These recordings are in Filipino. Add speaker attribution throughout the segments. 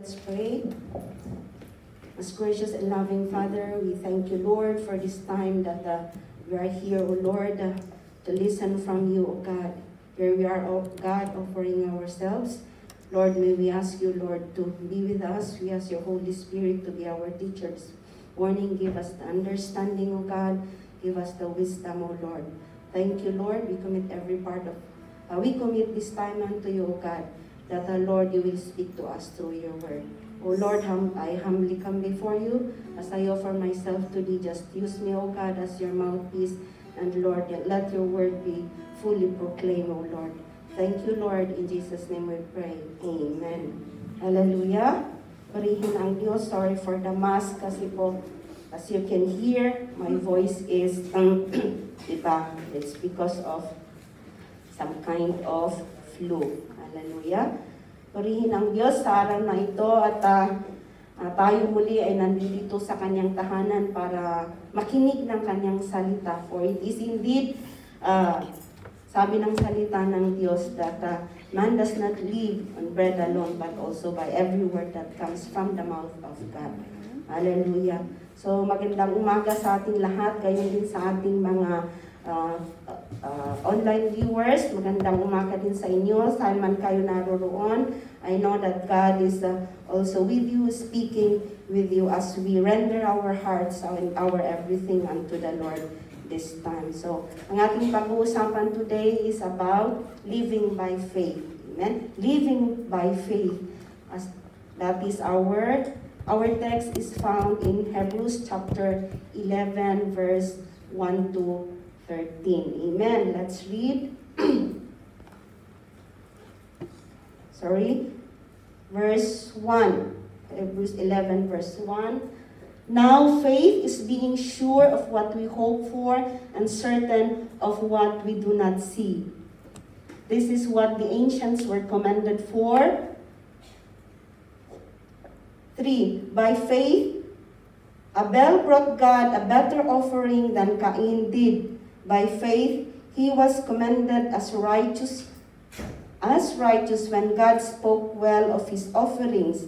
Speaker 1: Let's pray. Most gracious and loving Father, we thank you, Lord, for this time that uh, we are here, O Lord, uh, to listen from you, O God. Here we are, O God, offering ourselves. Lord, may we ask you, Lord, to be with us. We ask your Holy Spirit to be our teachers. Warning, give us the understanding, O God. Give us the wisdom, O Lord. Thank you, Lord. We commit every part of, uh, we commit this time unto you, O God, that, uh, Lord, you will speak to us through your word. O Lord, hum, I humbly come before you as I offer myself to thee. Just use me, O God, as your mouthpiece. And Lord, let your word be fully proclaimed, O Lord. Thank you, Lord. In Jesus' name we pray. Amen. Hallelujah. Parihin ang Diyos. Sorry for the mask kasi po, as you can hear, my voice is, um, diba, it's because of some kind of flu. Hallelujah. Purihin ang Diyos sa araw na ito at uh, uh, tayo muli ay nandito sa kanyang tahanan para makinig ng kanyang salita. For it is indeed, uh, sabi ng salita ng Diyos that uh, man does not live on bread alone but also by every word that comes from the mouth of God. Hallelujah. So magandang umaga sa ating lahat, gayon din sa ating mga uh, uh, online viewers, magandang umaga din sa inyo, saan man kayo naroroon. I know that God is uh, also with you, speaking with you as we render our hearts and our everything unto the Lord this time. So, ang ating pag-uusapan today is about living by faith. Amen? Living by faith. As that is our word. Our text is found in Hebrews chapter 11 verse 1 to 13. Amen. Let's read. Sorry. Verse 1. Hebrews 11 verse 1. Now faith is being sure of what we hope for and certain of what we do not see. This is what the ancients were commended for. 3. By faith, Abel brought God a better offering than Cain did. By faith, he was commended as righteous, as righteous when God spoke well of his offerings.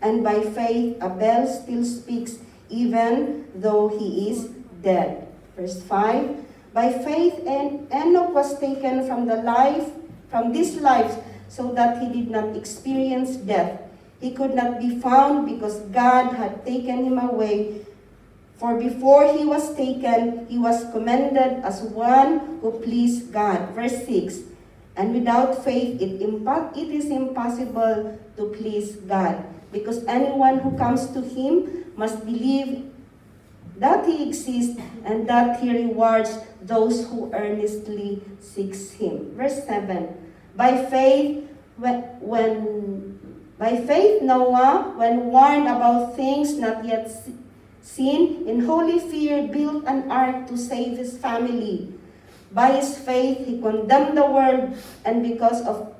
Speaker 1: And by faith, Abel still speaks even though he is dead. Verse 5, By faith, En Enoch was taken from the life, from this life, so that he did not experience death. He could not be found because God had taken him away. For before he was taken, he was commended as one who pleased God. Verse 6, And without faith, it, it is impossible to please God. Because anyone who comes to him must believe that he exists and that he rewards those who earnestly seeks him. Verse 7, By faith, when, when by faith Noah, when warned about things not yet seen, in holy fear built an ark to save his family. By his faith he condemned the world, and because of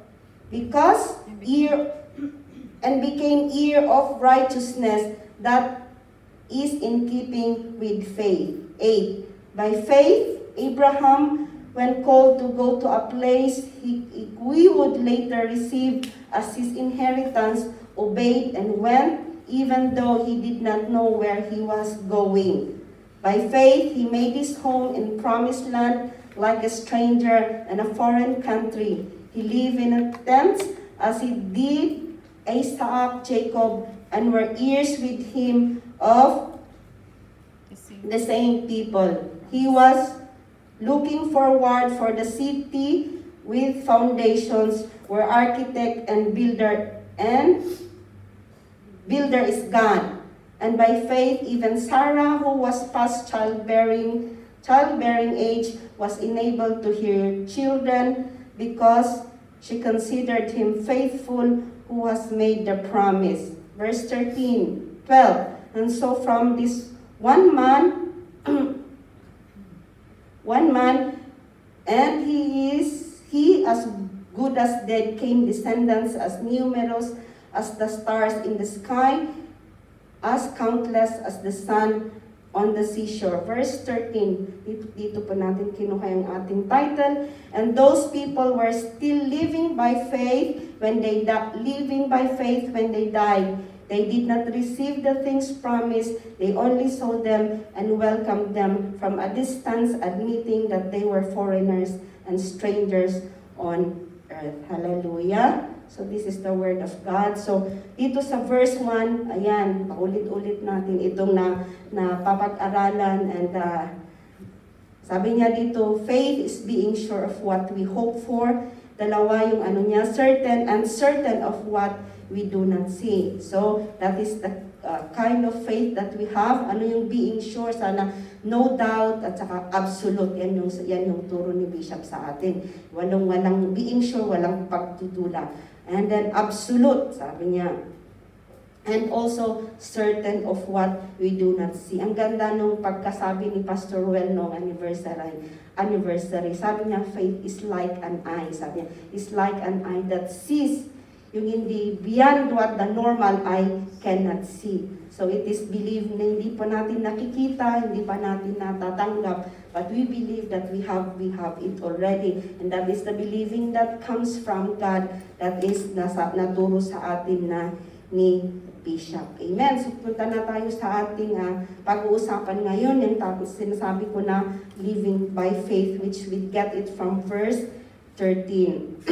Speaker 1: because ear and became ear of righteousness that is in keeping with faith. 8. By faith, Abraham, when called to go to a place he, we would later receive as his inheritance, obeyed and went, even though he did not know where he was going. By faith, he made his home in promised land like a stranger in a foreign country. He lived in a tent as he did Isaac, Jacob, and were heirs with him of the same people. He was looking forward for the city with foundations where architect and builder and builder is God. And by faith, even Sarah, who was past childbearing, childbearing age, was enabled to hear children because she considered him faithful who has made the promise. Verse 13, 12. And so from this one man, one man, and he is, he as good as dead came descendants as numerous as the stars in the sky, as countless as the sun on the seashore. Verse 13, dito, dito po natin kinuha yung ating title. And those people were still living by faith when they living by faith when they died. They did not receive the things promised, they only saw them and welcomed them from a distance, admitting that they were foreigners and strangers on earth. Hallelujah. So this is the word of God. So dito sa verse 1, ayan, paulit-ulit natin itong na, na papag-aralan and uh, sabi niya dito, faith is being sure of what we hope for. Dalawa yung ano niya, certain and certain of what we do not see. So that is the uh, kind of faith that we have. Ano yung being sure? Sana no doubt at saka absolute. Yan yung, yan yung turo ni Bishop sa atin. Walang, walang being sure, walang pagtutula. And then absolute, sabi niya, and also certain of what we do not see. Ang ganda nung pagkasabi ni Pastor Ruel nung anniversary. anniversary. Sabi niya, faith is like an eye. Sabi niya, is like an eye that sees yung hindi beyond what the normal eye cannot see. So it is believed na hindi pa natin nakikita, hindi pa natin natatanggap, but we believe that we have we have it already. And that is the believing that comes from God that is nasa, naturo sa atin na ni Bishop. Amen. So punta na tayo sa ating uh, pag-uusapan ngayon. Yung tapos sinasabi ko na living by faith which we get it from verse 13.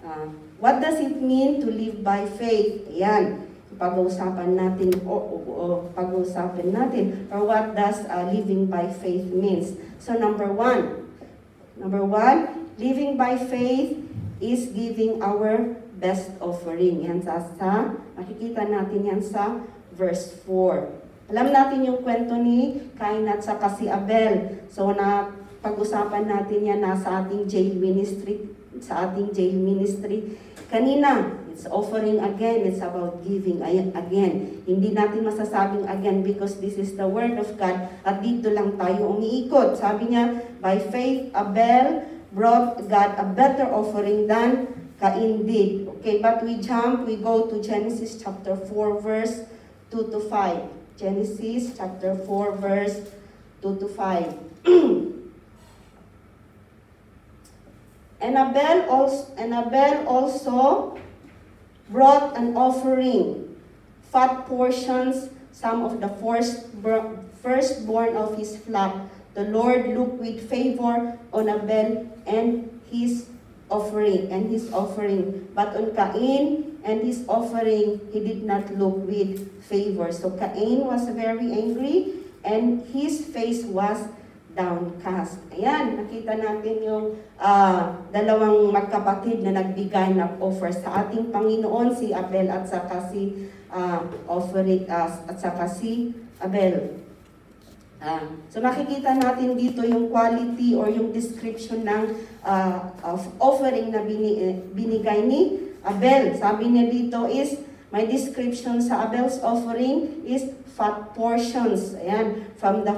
Speaker 1: Uh, what does it mean to live by faith? Ayan, pag-uusapan natin o, o, o pag-uusapan natin or what does uh, living by faith means. So number one, number one, living by faith is giving our best offering. Yan sa, sa makikita natin yan sa verse 4. Alam natin yung kwento ni Cain at sa si Abel. So na pag-usapan natin yan nasa ating jail ministry sa ating jail ministry. Kanina, it's offering again, it's about giving again. Hindi natin masasabing again because this is the word of God at dito lang tayo umiikot. Sabi niya, by faith, Abel brought God a better offering than Cain did. Okay, but we jump, we go to Genesis chapter 4 verse 2 to 5. Genesis chapter 4 verse 2 to 5. And Abel also, and Abel also brought an offering, fat portions, some of the first, firstborn of his flock. The Lord looked with favor on Abel and his offering and his offering. But on Cain and his offering, he did not look with favor. So Cain was very angry and his face was downcast. Ayan, nakita natin yung uh, dalawang magkapatid na nagbigay ng offer sa ating Panginoon, si Abel at saka si uh, offering, uh, at saka si Abel. Uh, so makikita natin dito yung quality or yung description ng uh, of offering na bini, eh, binigay ni Abel. Sabi niya dito is, my description sa Abel's offering is fat portions. Ayan, from the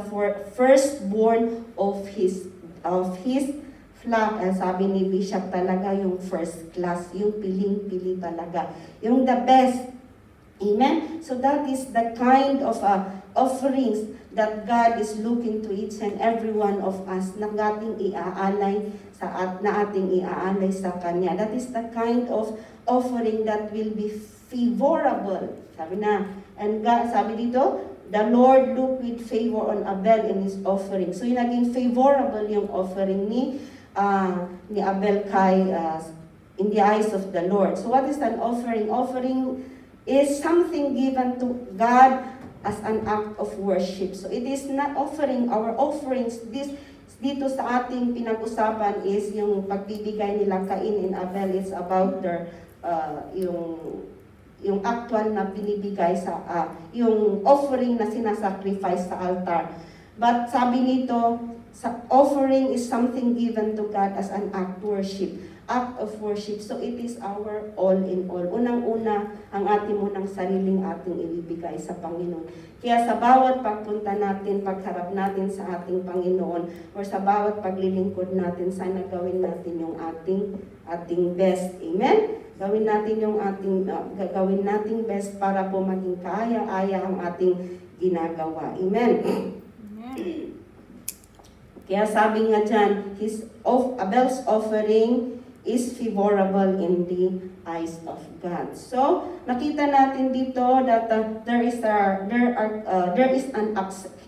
Speaker 1: firstborn of his of his flock. And sabi ni Bishop talaga yung first class, yung piling-pili talaga. Yung the best. Amen? So that is the kind of uh, offerings that God is looking to each and every one of us na ating iaalay sa at na ating iaalay sa Kanya. That is the kind of offering that will be favorable. Sabi na, And God, sabi dito, the Lord looked with favor on Abel in his offering. So yung naging favorable yung offering ni uh, ni Abel kay uh, in the eyes of the Lord. So what is an offering? Offering is something given to God as an act of worship. So it is not offering our offerings. This dito sa ating pinag-usapan is yung pagbibigay nila Cain and Abel is about their uh, yung yung actual na binibigay sa uh, yung offering na sinasacrifice sa altar. But sabi nito, sa offering is something given to God as an act worship, act of worship. So it is our all in all. Unang-una, ang ating munang sariling ating ibibigay sa Panginoon. Kaya sa bawat pagpunta natin, pagharap natin sa ating Panginoon, or sa bawat paglilingkod natin, sana gawin natin yung ating ating best. Amen? Gawin natin yung ating, uh, gagawin nating best para po maging kaya-aya ang ating ginagawa. Amen. Amen. Kaya sabi nga dyan, his of, Abel's offering is favorable in the eyes of God. So, nakita natin dito that uh, there is a there are uh, there is an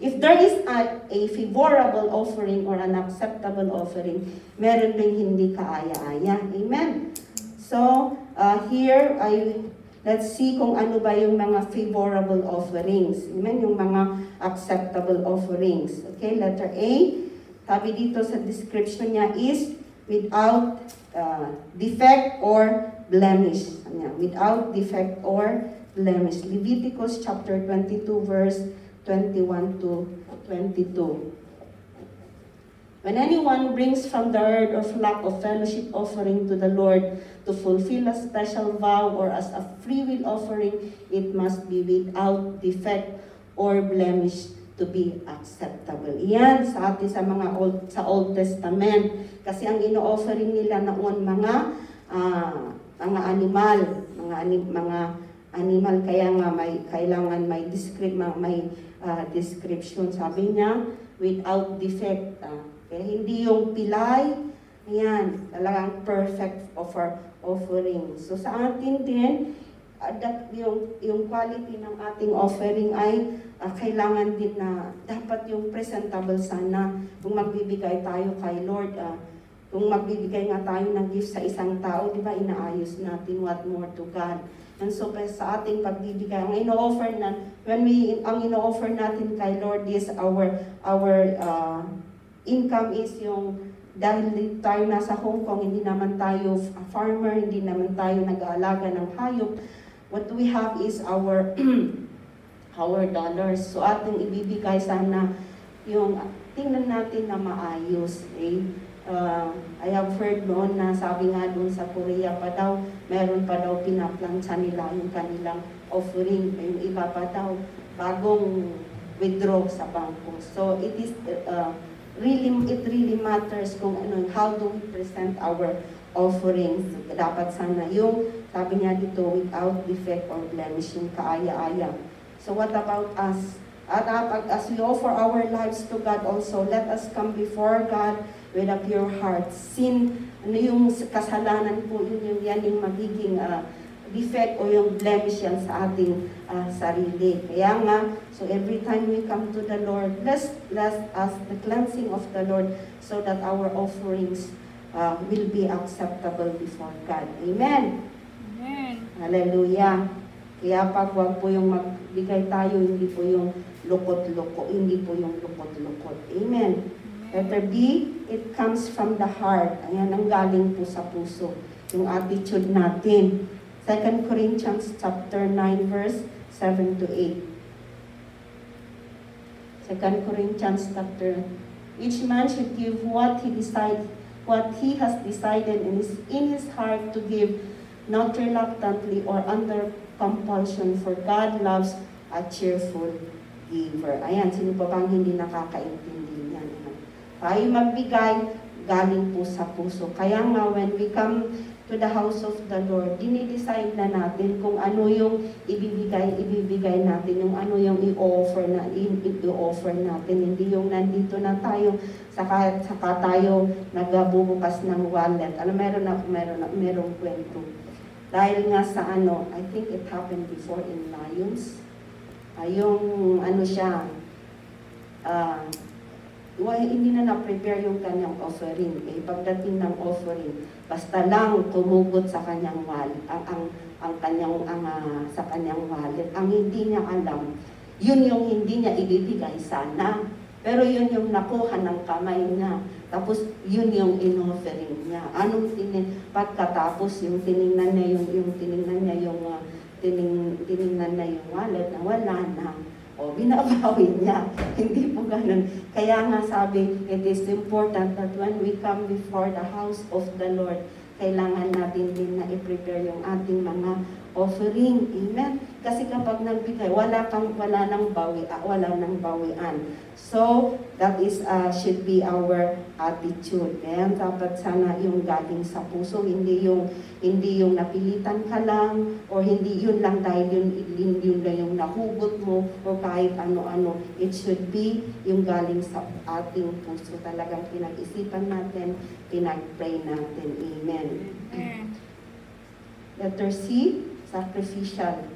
Speaker 1: if there is a, a favorable offering or an acceptable offering, meron ding hindi kaaya-aya. Amen. So, uh, here I let's see kung ano ba yung mga favorable offerings. Amen, yung mga acceptable offerings. Okay, letter A. Sabi dito sa description niya is without uh, defect or blemish. Without defect or blemish. Leviticus chapter 22 verse 21 to 22. When anyone brings from the herd or flock of fellowship offering to the Lord to fulfill a special vow or as a free will offering, it must be without defect or blemish to be acceptable. Iyan sa atin sa mga old, sa Old Testament. Kasi ang ino-offering nila noon mga ah, mga animal, mga mga animal kaya nga may kailangan may descript may ah, description sabi niya without defect. ah. kaya hindi yung pilay, ayan, talagang perfect offer offering. So sa atin din, that yung yung quality ng ating offering ay ah, kailangan din na dapat yung presentable sana kung magbibigay tayo kay Lord ah, kung magbibigay nga tayo ng gift sa isang tao, di ba, inaayos natin what more to God. And so, sa ating pagbibigay, ang ino-offer na, when we, ang ino-offer natin kay Lord is our, our uh, income is yung, dahil di tayo nasa Hong Kong, hindi naman tayo f- farmer, hindi naman tayo nag-aalaga ng hayop. What we have is our, our dollars. So, ating ibibigay sana yung, tingnan natin na maayos, eh. Uh, I have heard noon na sabi nga doon sa Korea pa daw, meron pa daw pinaplansya nila yung kanilang offering. Yung iba pa daw, bagong withdraw sa bangko. So it is uh, really, it really matters kung ano, how do we present our offerings. Dapat sana yung, sabi niya dito, without defect or blemish, yung kaaya-aya. So what about us? At as we offer our lives to God also, let us come before God with a pure heart. Sin, ano yung kasalanan po, yun yung yan yung magiging ah, defect o yung blemish yan sa ating ah, sarili. Kaya nga, so every time we come to the Lord, let's, let's ask the cleansing of the Lord so that our offerings ah, will be acceptable before God. Amen.
Speaker 2: Amen.
Speaker 1: Hallelujah. Kaya pag wag po yung magbigay tayo, hindi po yung lukot-lukot, hindi po yung lukot-lukot. Amen. Letter B, it comes from the heart. Ayan, ang galing po sa puso. Yung attitude natin. 2 Corinthians chapter 9 verse 7 to 8. 2 Corinthians chapter each man should give what he decides what he has decided in his, in his heart to give not reluctantly or under compulsion for God loves a cheerful giver. Ayan, sino pa bang hindi nakakaintindi niyan? Tayo magbigay, galing po sa puso. Kaya nga, when we come to the house of the Lord, dinidecide na natin kung ano yung ibibigay, ibibigay natin, yung ano yung i-offer na, i-offer natin. Hindi yung nandito na tayo, saka, saka tayo nagbubukas ng wallet. Ano, meron na, meron na, merong kwento. Dahil nga sa ano, I think it happened before in Lions. Ah, yung ano siya, ah, why, hindi na na-prepare yung kanyang offering. Eh, pagdating ng offering, basta lang tumugot sa kanyang wallet, ang, ang, ang kanyang, ang, ah, sa kanyang wallet. Ang hindi niya alam, yun yung hindi niya ibibigay sana. Pero yun yung nakuha ng kamay niya. Tapos yun yung in-offering niya. Anong tinin, pagkatapos yung tiningnan niya yung, yung tiningnan niya yung, ah, tining, tiningnan niya yung wallet na wala na. O, binabawi niya. Hindi po ganun. Kaya nga sabi, it is important that when we come before the house of the Lord, kailangan natin din na i-prepare yung ating mga offering. Amen? Kasi kapag nagbigay, wala kang wala nang bawi, ah, wala nang bawian. So, that is uh, should be our attitude. Ayan, dapat sana yung galing sa puso, hindi yung hindi yung napilitan ka lang or hindi yun lang dahil yun, yun, yun lang yung nahugot mo o kahit ano-ano. It should be yung galing sa ating puso. Talagang pinag-isipan natin, pinag-pray natin. Amen. Letter C, sacrificial.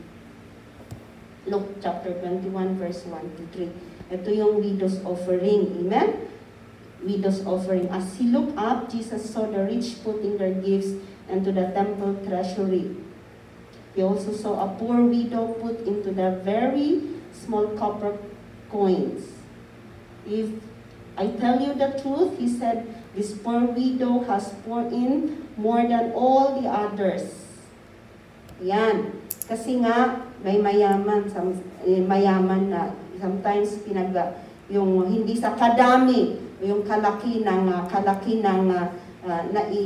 Speaker 1: Luke chapter 21 verse 1 to 3. Ito yung widow's offering. Amen? Widow's offering. As he looked up, Jesus saw the rich putting their gifts into the temple treasury. He also saw a poor widow put into the very small copper coins. If I tell you the truth, he said, this poor widow has poured in more than all the others. Yan. Kasi nga, may mayaman, some, eh, mayaman na sometimes pinag yung hindi sa kadami, yung kalaki ng uh, kalaki ng uh, uh, nai,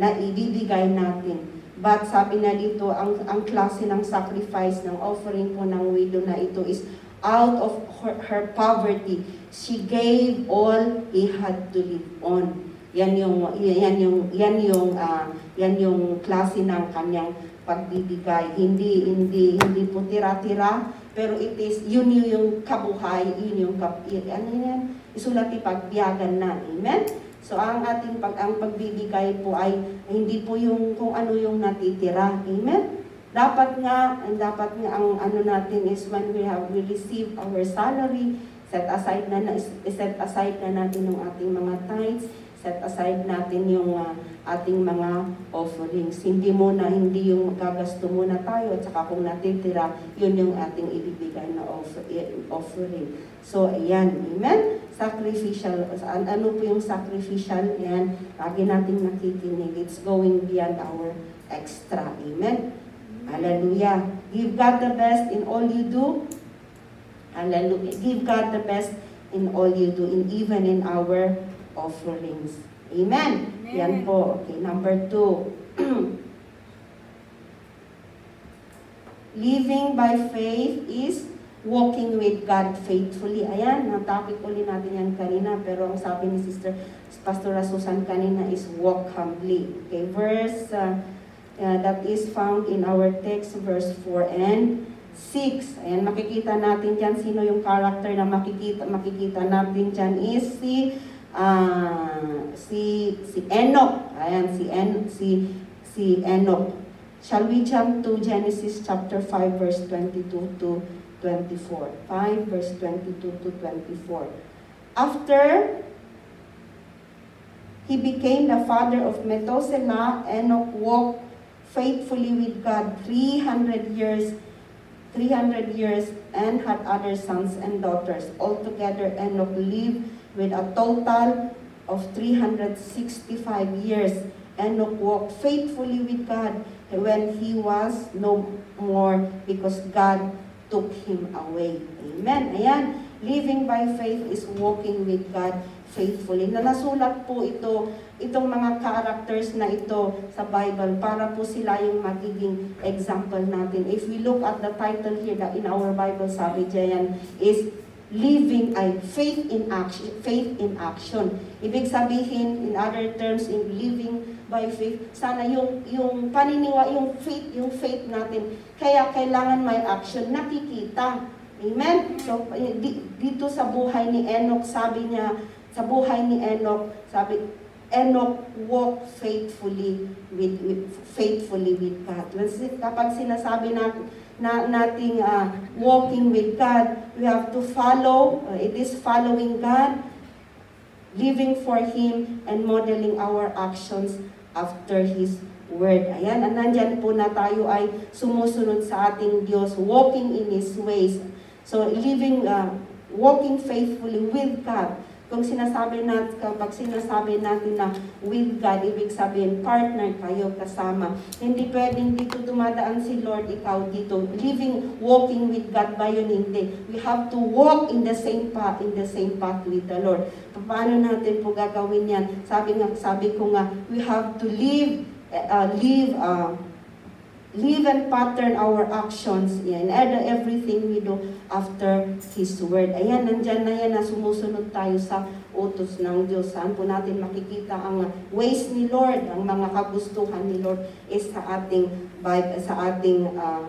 Speaker 1: naibibigay natin. But sabi na dito, ang, ang klase ng sacrifice, ng offering po ng widow na ito is out of her, her poverty. She gave all he had to live on. Yan yung yan yung yan yung uh, yan yung klase ng kanyang pagbibigay. Hindi, hindi, hindi po tira-tira, pero it is, yun yung, kabuhay, yun yung, kap, ano yan, isulat ipagbiyagan na. Amen? So, ang ating pag, ang pagbibigay po ay, hindi po yung kung ano yung natitira. Amen? Dapat nga, dapat nga ang ano natin is when we have we receive our salary, set aside na, set aside na natin yung ating mga tithes, set aside natin yung uh, ating mga offerings. Hindi muna, hindi yung gagasto muna tayo at saka kung natitira, yun yung ating ibibigay na offer, offering. So, ayan. Amen? Sacrificial. Ano po yung sacrificial? Yan. Lagi nating nakikinig. It's going beyond our extra. Amen? Hallelujah. Give God the best in all you do. Hallelujah. Give God the best in all you do, in even in our offerings. Amen. Amen. Yan po. Okay, number two. Living by faith is walking with God faithfully. Ayan, na-topic ulit natin yan kanina, pero ang sabi ni Sister Pastor Susan kanina is walk humbly. Okay, verse uh, uh, that is found in our text, verse 4 and 6. Ayan, makikita natin dyan sino yung character na makikita, makikita natin dyan is si uh, si si Enoch. Ayan si En si si Enoch. Shall we jump to Genesis chapter 5 verse 22 to 24. 5 verse 22 to 24. After he became the father of Methuselah, Enoch walked faithfully with God 300 years 300 years and had other sons and daughters. Altogether, Enoch lived with a total of 365 years. Enoch walked faithfully with God when he was no more because God took him away. Amen. Ayan. Living by faith is walking with God faithfully. Na nasulat po ito, itong mga characters na ito sa Bible para po sila yung magiging example natin. If we look at the title here in our Bible, sabi dyan, is living ay faith in action, faith in action. Ibig sabihin in other terms in living by faith, sana yung yung paniniwa, yung faith, yung faith natin. Kaya kailangan may action nakikita. Amen. So eh, dito sa buhay ni Enoch, sabi niya sa buhay ni Enoch, sabi Enoch walk faithfully with, with faithfully with God. Kapag sinasabi natin na nating uh, walking with God. We have to follow, uh, it is following God, living for Him, and modeling our actions after His Word. Ayan, at nandyan po na tayo ay sumusunod sa ating Diyos, walking in His ways. So, living, uh, walking faithfully with God kung sinasabi natin, kapag sinasabi natin na with God, ibig sabihin, partner kayo kasama. Hindi pwedeng dito dumadaan si Lord, ikaw dito. Living, walking with God ba yun? Hindi. We have to walk in the same path, in the same path with the Lord. Paano natin po gagawin yan? Sabi nga, sabi ko nga, we have to live, uh, live, uh, live and pattern our actions in everything we do after His Word. Ayan, nandyan na yan na sumusunod tayo sa utos ng Diyos. Saan po natin makikita ang ways ni Lord, ang mga kagustuhan ni Lord is sa ating Bible, sa ating uh,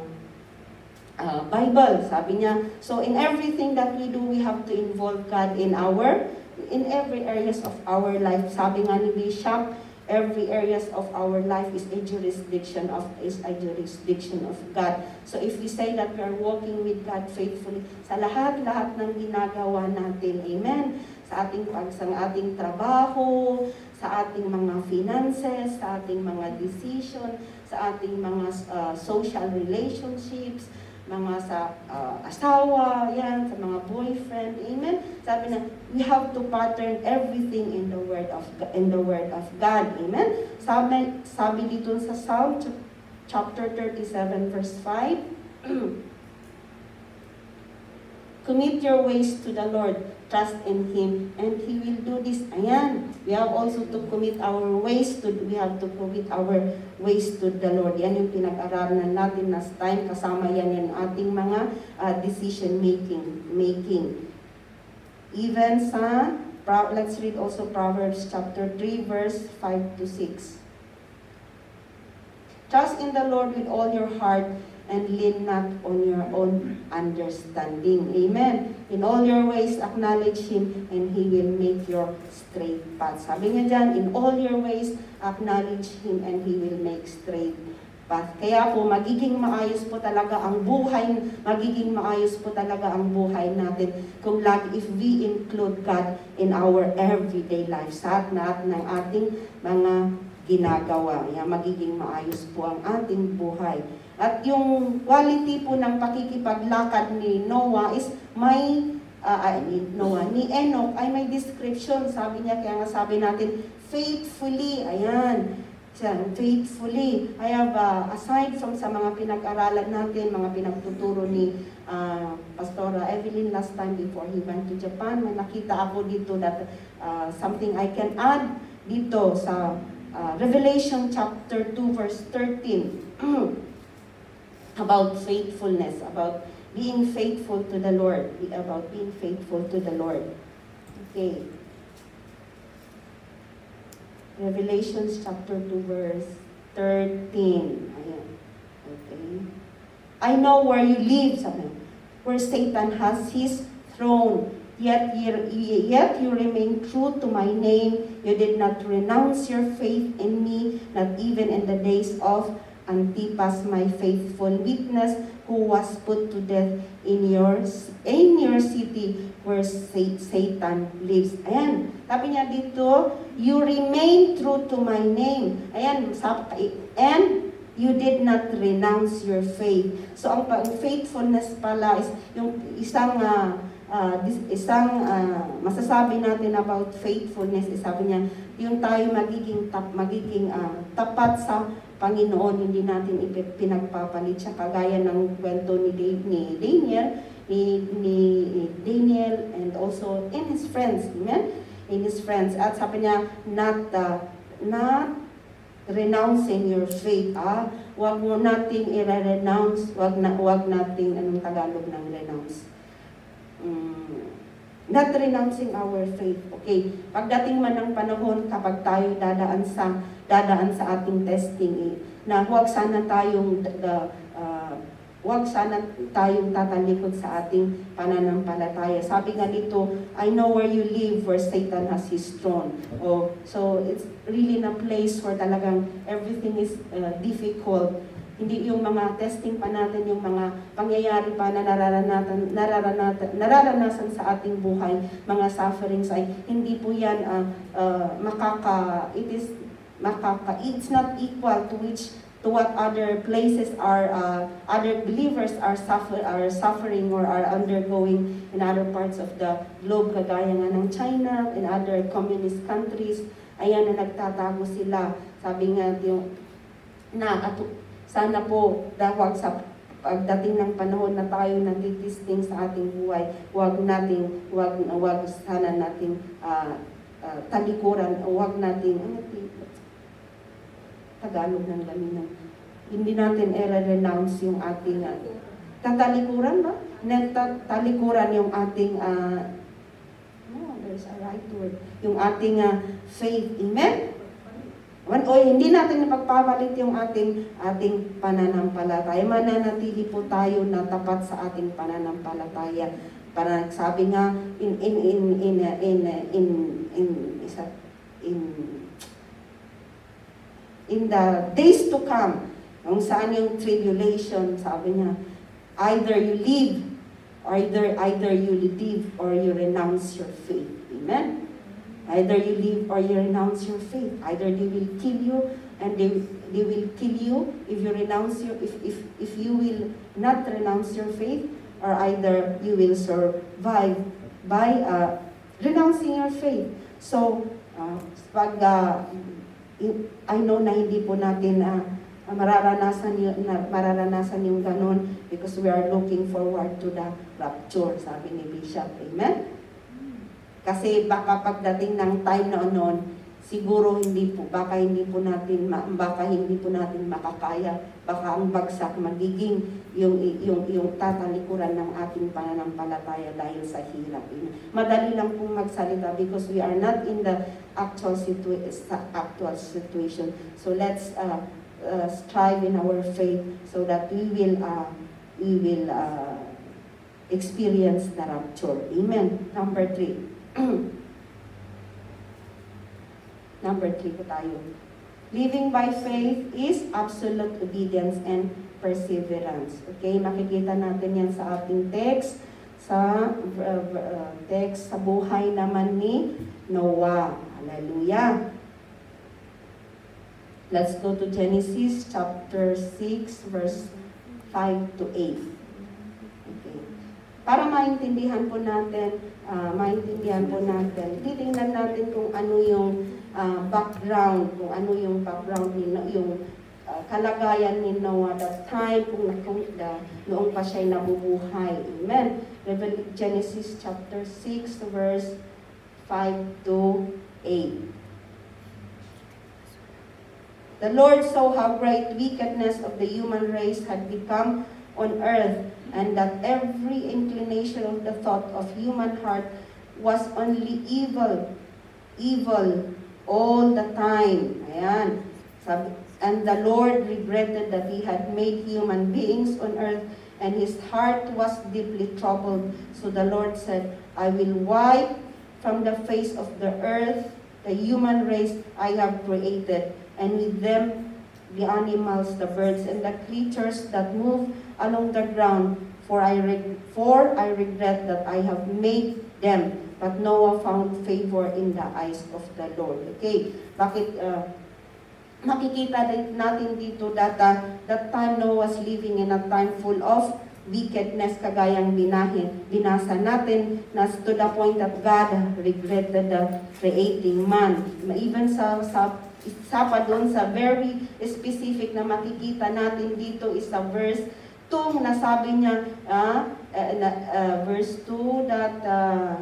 Speaker 1: uh, Bible. Sabi niya, so in everything that we do, we have to involve God in our, in every areas of our life. Sabi nga ni Bishop, every areas of our life is a jurisdiction of is a jurisdiction of God. So if we say that we are walking with God faithfully sa lahat-lahat ng ginagawa natin, amen. Sa ating pag sa ating trabaho, sa ating mga finances, sa ating mga decision, sa ating mga uh, social relationships, mga sa uh, asawa, yan, sa mga boyfriend, amen. Sabi na, we have to pattern everything in the word of in the word of God, amen. Sabi, sabi dito sa Psalm chapter 37 verse 5, Commit your ways to the Lord. Trust in Him. And He will do this. Ayan. We have also to commit our ways to, we have to commit our ways to the Lord. Yan yung pinag-aralan natin last time. Kasama yan yung ating mga uh, decision making. making. Even sa, let's read also Proverbs chapter 3 verse 5 to 6. Trust in the Lord with all your heart and lean not on your own understanding. Amen. In all your ways, acknowledge Him and He will make your straight path. Sabi niya dyan, in all your ways, acknowledge Him and He will make straight path. Kaya po, magiging maayos po talaga ang buhay, magiging maayos po talaga ang buhay natin kung lagi, if we include God in our everyday life, sa lahat ng ating mga ginagawa. Yan, magiging maayos po ang ating buhay. At yung quality po ng pakikipaglakad ni Noah is may uh, ay, ni Noah, ni Enoch ay may description. Sabi niya, kaya nga sabi natin, faithfully, ayan, yan, faithfully. I have, uh, aside from sa mga pinag-aralan natin, mga pinagtuturo ni uh, Pastora Evelyn last time before he went to Japan, may nakita ako dito that uh, something I can add dito sa uh, Revelation chapter 2 verse 13. about faithfulness, about being faithful to the Lord, about being faithful to the Lord. Okay. Revelations chapter 2 verse 13. Ayan. Okay. I know where you live, sabi, where Satan has his throne. Yet yet you remain true to my name. You did not renounce your faith in me, not even in the days of Antipas, my faithful witness, who was put to death in your, in your city where Satan lives. Ayan, sabi niya dito, you remain true to my name. Ayan, and you did not renounce your faith. So ang faithfulness pala is yung isang uh, uh, isang uh, masasabi natin about faithfulness is sabi niya yung tayo magiging tap, magiging uh, tapat sa Panginoon, hindi natin pinagpapalit siya kagaya ng kwento ni, ni Daniel, ni, ni Daniel and also in his friends, amen? In his friends. At sabi niya, not, uh, not renouncing your faith. Ah, wag mo nating i-renounce, wag na wag nating anong Tagalog ng renounce. Mm, not renouncing our faith. Okay, pagdating man ng panahon kapag tayo dadaan sa dadaan sa ating testing eh, na huwag sana tayong the, uh, huwag sana tayong tatalikod sa ating pananampalataya. Sabi nga dito, I know where you live, where Satan has his throne. Oh, so it's really na place where talagang everything is uh, difficult. Hindi yung mga testing pa natin, yung mga pangyayari pa na nararanasan, nararanasan, nararanasan sa ating buhay, mga sufferings ay hindi po yan uh, uh, makaka, it is makaka, it's not equal to which to what other places are uh, other believers are suffer are suffering or are undergoing in other parts of the globe kagaya nga ng China in other communist countries. Ayan na nagtatago sila. Sabi nga yung na at sana po dahil sa pagdating ng panahon na tayo nagtitisting sa ating buhay, huwag nating, huwag, huwag sana nating uh, uh, talikuran, huwag nating, ano, Tagalog ng galinang. hindi natin i-renounce yung ating uh, tatalikuran ba? Nagtatalikuran yung ating uh, no, there's a right word. Yung ating uh, faith. Amen? O hindi natin napagpapalit yung ating ating pananampalataya. Mananatili po tayo na tapat sa ating pananampalataya. Para sabi nga in in in in in in in, in, in, in in the days to come, kung saan yung tribulation, sabi niya, either you live, either, either you live or you renounce your faith. Amen? Either you live or you renounce your faith. Either they will kill you and they, they will kill you if you renounce your, if, if, if you will not renounce your faith, or either you will survive by uh, renouncing your faith. So, uh, pag uh, I know na hindi po natin uh, mararanasan yung, na, mararanasan yung ganun because we are looking forward to the rapture, sabi ni Bishop. Amen? Kasi baka pagdating ng time noon, siguro hindi po, baka hindi po natin, baka hindi po natin makakaya, baka ang bagsak magiging yung, yung, yung tatalikuran ng ating pananampalataya dahil sa hirap. Madali lang pong magsalita because we are not in the actual, situa actual situation. So let's uh, uh, strive in our faith so that we will, uh, we will uh, experience the rapture. Amen. Number three. Number three po tayo. Living by faith is absolute obedience and perseverance. Okay, makikita natin yan sa ating text, sa uh, uh, text sa buhay naman ni Noah. Hallelujah. Let's go to Genesis chapter 6 verse 5 to 8. Para maintindihan po natin, uh, maintindihan po natin, titingnan natin kung ano yung uh, background, kung ano yung background ni yung uh, kalagayan ni Noah that time kung kung the, noong pa siya nabubuhay. Amen. Revel Genesis chapter 6 verse 5 to 8. The Lord saw how great wickedness of the human race had become on earth and that every inclination of the thought of human heart was only evil, evil all the time. Ayan. And the Lord regretted that He had made human beings on earth, and His heart was deeply troubled. So the Lord said, I will wipe from the face of the earth the human race I have created, and with them the animals, the birds, and the creatures that move along the ground, for I, for I regret that I have made them. But Noah found favor in the eyes of the Lord. Okay, bakit uh, makikita natin dito that uh, that time Noah was living in a time full of wickedness kagayang binahin, binasa natin na to the point that God regretted the creating man. Even sa, sa isa pa doon sa very specific na makikita natin dito is sa verse 2 na sabi niya, uh, uh, uh, verse 2, that uh,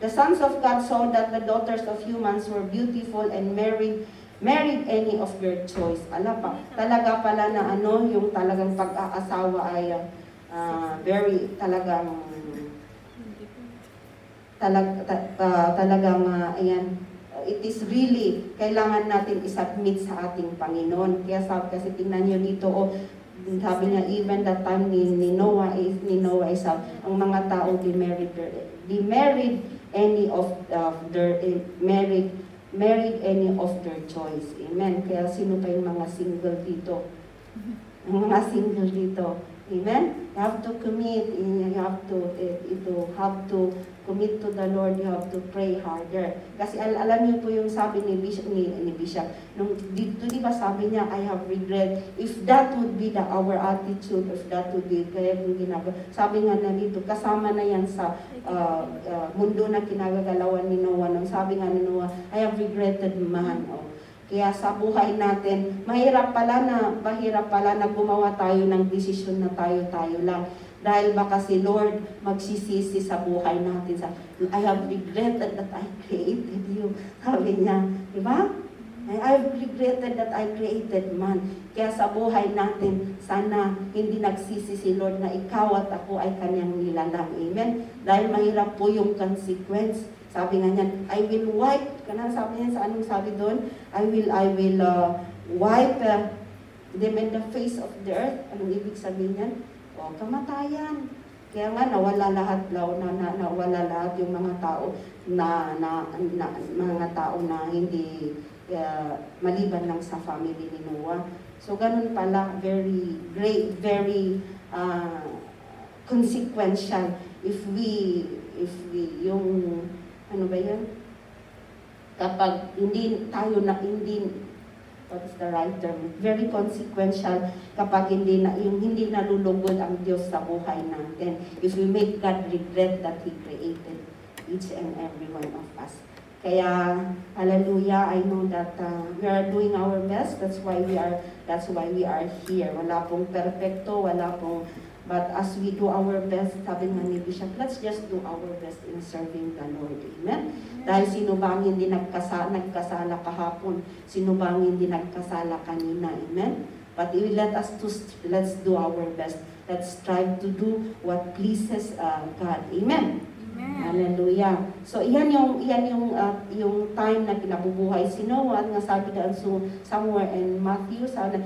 Speaker 1: the sons of God saw that the daughters of humans were beautiful and married married any of their choice. Ala pa, talaga pala na ano, yung talagang pag-aasawa ay uh, very talagang talag, ta, uh, talagang uh, ayan, it is really kailangan natin isubmit sa ating Panginoon. Kaya sabi kasi tingnan niyo dito, oh, sabi niya, even that time ni, ni Noah is, ni Noah is uh, ang mga tao be married, be married any of uh, their, uh, married, married any of their choice. Amen. Kaya sino pa yung mga single dito? Ang mga single dito. Amen? You have to commit, you have to, ito, have to commit to the Lord, you have to pray harder. Kasi al alam niyo po yung sabi ni Bishop, ni, ni Bishop, nung dito di ba sabi niya, I have regret, if that would be the our attitude, if that would be, kaya yung ginagawa, sabi nga na dito, kasama na yan sa uh, uh, mundo na kinagagalawan ni Noah, nung sabi nga ni Noah, I have regretted man, oh. Kaya sa buhay natin, mahirap pala na, mahirap pala na gumawa tayo ng desisyon na tayo-tayo lang. Dahil baka si Lord magsisisi sa buhay natin. Sa, I have regretted that I created you. Sabi niya, di ba? And I've regretted that I created man. Kaya sa buhay natin, sana hindi nagsisi si Lord na ikaw at ako ay kanyang nilalang. Amen? Dahil mahirap po yung consequence. Sabi nga niyan, I will wipe, kanang sabi niya sa anong sabi doon, I will, I will uh, wipe uh, them in the face of the earth. Anong ibig sabihin niyan? O, kamatayan. Kaya nga nawala lahat law na, na nawala lahat yung mga tao na, na, na mga tao na hindi uh, maliban lang sa family ni Noah. So ganun pala very great very uh, consequential if we if we yung ano ba 'yan? Kapag hindi tayo na hindi is the right term? Very consequential kapag hindi na yung hindi nalulugod ang Diyos sa buhay natin. If we make God regret that He created each and every one of us. Kaya, hallelujah, I know that uh, we are doing our best. That's why we are, that's why we are here. Wala pong perfecto, wala pong, but as we do our best, sabi nga ni Bishop, let's just do our best in serving the Lord. Amen? Dahil sino ba ang hindi nagkasa, nagkasala kahapon? Sino ba ang hindi nagkasala kanina? Amen? But let us to, let's do our best. Let's strive to do what pleases uh, God. Amen? Hallelujah. So iyan yung iyan yung uh, yung time na kinabubuhay si Noah nga sabi daan so somewhere in Matthew sabi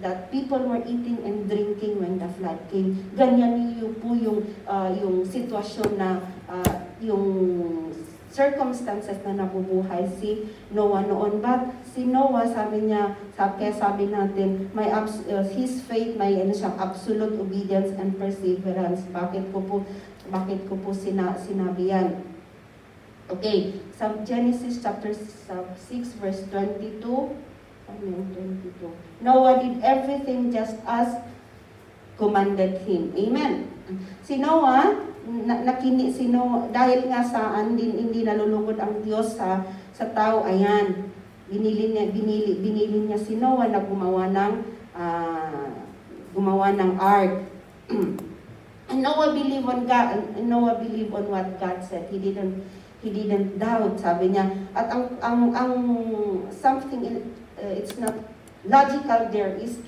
Speaker 1: that people were eating and drinking when the flood came. Ganyan yung po yung uh, yung sitwasyon na uh, yung circumstances na nabubuhay si Noah noon. But si Noah, sabi niya, sabi, kaya sabi natin, may uh, his faith, may ano siyang absolute obedience and perseverance. Bakit ko po bakit ko po sina, sinabi yan? Okay, sa Genesis chapter 6 verse 22, ano yung 22? Noah did everything just as commanded him. Amen. Si Noah, na, nakini si Noah, dahil nga saan din hindi nalulungkot ang Diyos sa sa tao, ayan. Binili niya binili binili niya si Noah na gumawa ng uh, gumawa ng ark. And Noah believed on God, Noah believed on what God said. He didn't he didn't doubt, sabi niya. At ang ang ang something uh, it's not logical there is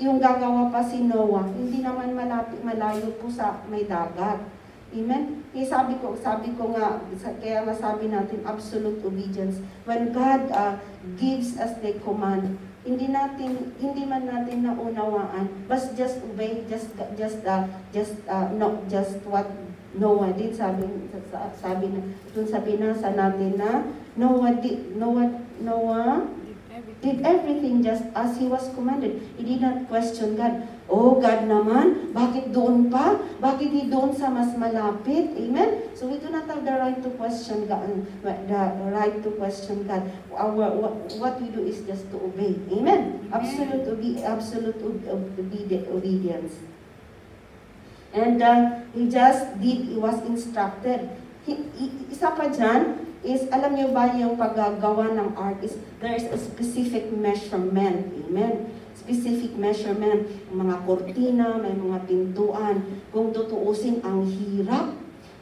Speaker 1: yung gagawa pa si Noah, hindi naman malapit malayo po sa may dagat. Amen? Eh, sabi ko, sabi ko nga, kaya nga sabi natin, absolute obedience. When God uh, gives us the command, hindi natin hindi man natin naunawaan but just obey just just uh, just uh, no just what Noah did sabi sabi na dun sa natin na Noah did Noah Noah did everything just as he was commanded. He did not question God. Oh God naman, bakit doon pa? Bakit di doon sa mas malapit? Amen? So we do not have the right to question God, the right to question God. Our, what, what we do is just to obey. Amen? Absolute, obe absolute obedience. And uh, he just did, he was instructed. He, he, isa pa dyan, is, alam niyo ba yung paggagawa ng art is, there is a specific measurement. Amen? Specific measurement. Mga kortina, may mga pintuan. Kung tutuusin, ang hirap.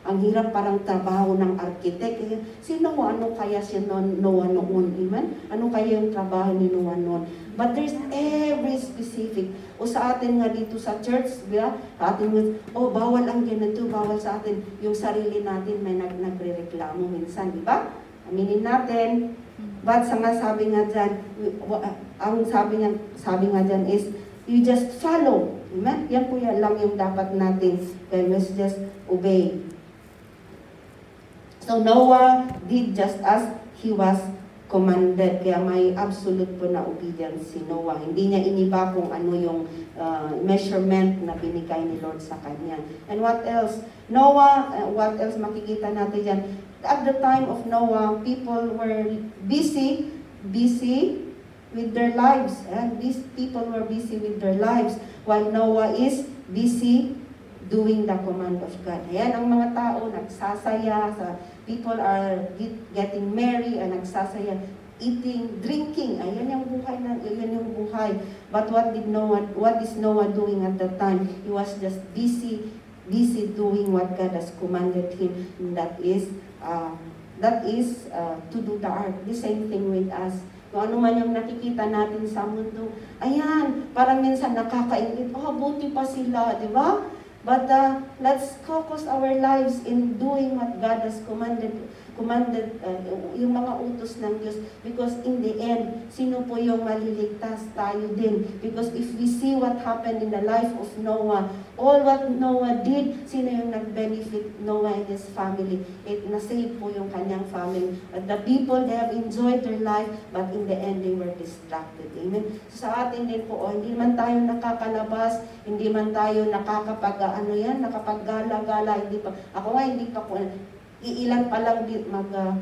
Speaker 1: Ang hirap parang trabaho ng architect. Eh, si Noah, ano kaya si Noah noon? Amen? Ano kaya yung trabaho ni Noah noon? But there's every specific. O sa atin nga dito sa church? Sa atin, oh, bawal ang ganito, bawal sa atin. Yung sarili natin may nag nagre-reklamo minsan, di ba? Aminin natin. But sa nga sabi nga dyan, ang sabi nga, sabi nga dyan is, you just follow. Amen? Yan po yan lang yung dapat natin. Kaya let's just obey. So Noah did just as he was commanded. Kaya may absolute po na obedience si Noah. Hindi niya iniba kung ano yung uh, measurement na binigay ni Lord sa kanya. And what else? Noah, uh, what else makikita natin dyan? At the time of Noah, people were busy, busy with their lives. And these people were busy with their lives while Noah is busy doing the command of God. Ayan, ang mga tao nagsasaya sa people are getting married and nagsasaya eating, drinking. Ayan yung buhay na, ayan yung buhay. But what did Noah, what is Noah doing at the time? He was just busy, busy doing what God has commanded him. And that is, uh, that is uh, to do the art. The same thing with us. kung ano man yung nakikita natin sa mundo. Ayan, parang minsan nakakaingit, oh, buti pa sila, di ba? But uh, let's focus our lives in doing what God has commanded commanded uh, yung mga utos ng Diyos. Because in the end sino po yung maliligtas? Tayo din. Because if we see what happened in the life of Noah all what Noah did sino yung nag-benefit? Noah and his family. It na-save po yung kanyang family. But the people they have enjoyed their life but in the end they were distracted. Amen? So, sa atin din po oh, hindi man tayo nakakalabas hindi man tayo nakakapag ano yan nakapaggala-gala hindi pa. Ako nga hindi pa po iilan pa lang mag uh,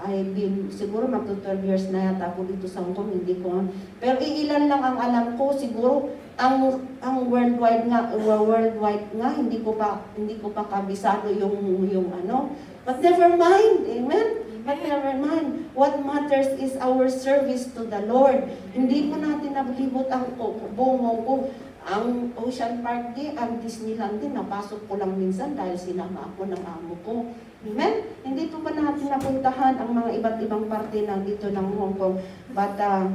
Speaker 1: I've been, siguro magto 12 years na yata ako dito sa Hong Kong, hindi ko. Pero iilan lang ang alam ko, siguro ang ang worldwide nga worldwide nga hindi ko pa hindi ko pa kabisado yung yung ano. But never mind. Amen. But never mind. What matters is our service to the Lord. Hindi po natin naglibot ang buong Kong. Ang Ocean Park di, ang Disneyland din, napasok ko lang minsan dahil sinama ako ng amo ko. Amen? Hindi po ba natin napuntahan ang mga iba't ibang parte ng dito ng Hong Kong? But uh,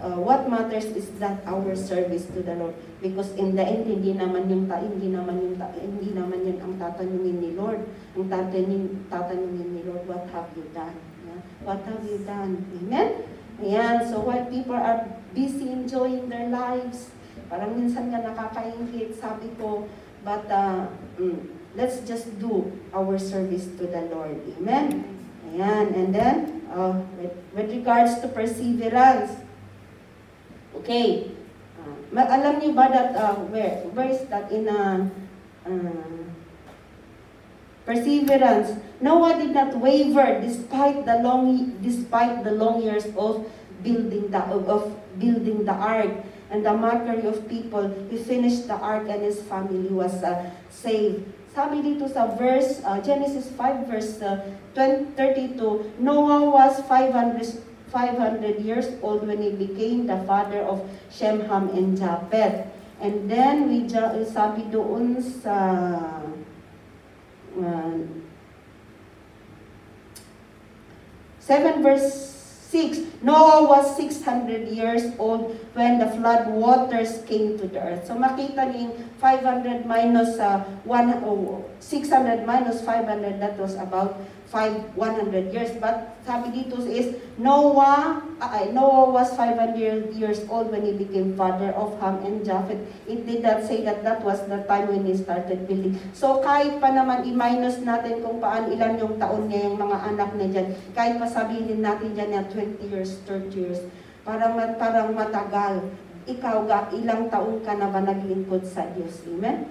Speaker 1: uh, what matters is that our service to the Lord. Because in the end, hindi naman yung ta hindi naman yung ta hindi naman yun ang tatanungin ni Lord. Ang tatanungin, tatanungin ni Lord, what have you done? Yeah? What have you done? Amen? Ayan, so while people are busy enjoying their lives, parang minsan nga nakakaingit, sabi ko, but uh, mm, let's just do our service to the Lord. Amen? Ayan. And then, uh, with, with regards to perseverance, okay, uh, alam niyo ba that, uh, where, where is that in uh, uh, perseverance? Noah did not waver despite the long, despite the long years of building the, of building the ark and the mockery of people. He finished the ark and his family was uh, saved. Sabi dito sa verse, uh, Genesis 5 verse uh, 20, 32, Noah was 500, 500 years old when he became the father of Shem, Ham, and Japheth. And then, we sabi doon sa uh, 7 verse 6, Noah was 600 years old when the flood waters came to the earth. So makita niyo 500 minus uh, 1, oh, 600 minus 500, that was about 5, 100 years. But sabi dito is, Noah, uh, Noah was 500 years old when he became father of Ham and Japheth. It did not say that that was the time when he started building. So kahit pa naman i-minus natin kung paan ilan yung taon niya yung mga anak niya dyan, kahit pa sabihin natin dyan na 20 years, 30 years, parang, parang matagal. Ikaw, ga, ilang taon ka na ba naglingkod sa Diyos? Amen?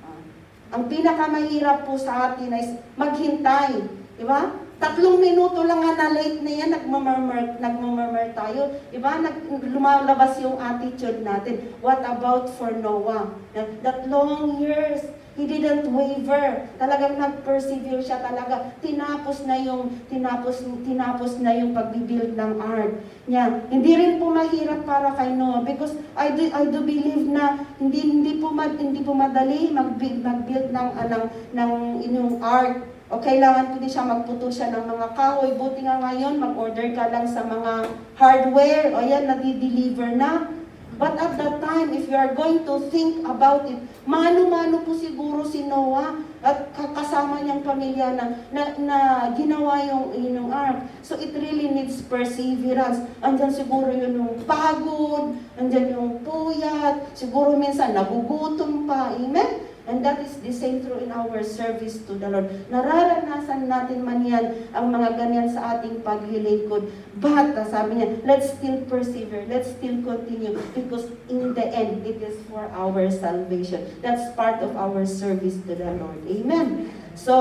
Speaker 1: Uh, ang pinakamahirap po sa atin ay maghintay Di ba? Tatlong minuto lang nga na late na yan, nagmamurmur, nagmamurmur tayo. Di ba? Nag, lumalabas yung attitude natin. What about for Noah? That, that long years, he didn't waver. Talagang nag-persevere siya talaga. Tinapos na yung, tinapos, tinapos na yung pagbibuild ng ark niya. Hindi rin po mahirap para kay Noah because I do, I do believe na hindi, hindi po, mad, hindi po madali mag-build, mag-build ng, uh, ng, ng inyong ark o kailangan din siya magputo siya ng mga kahoy. Buti nga ngayon, mag-order ka lang sa mga hardware. O yan, nadi-deliver na. But at that time, if you are going to think about it, mano-mano po siguro si Noah at kasama niyang pamilya na, na, na ginawa yung, yung ark. So it really needs perseverance. Andyan siguro yun yung pagod, andyan yung puyat, siguro minsan nagugutom pa. Amen? And that is the same true in our service to the Lord. Nararanasan natin man yan, ang mga ganyan sa ating paglilingkod. But, sabi niya, let's still persevere, let's still continue, because in the end, it is for our salvation. That's part of our service to the Lord. Amen. So,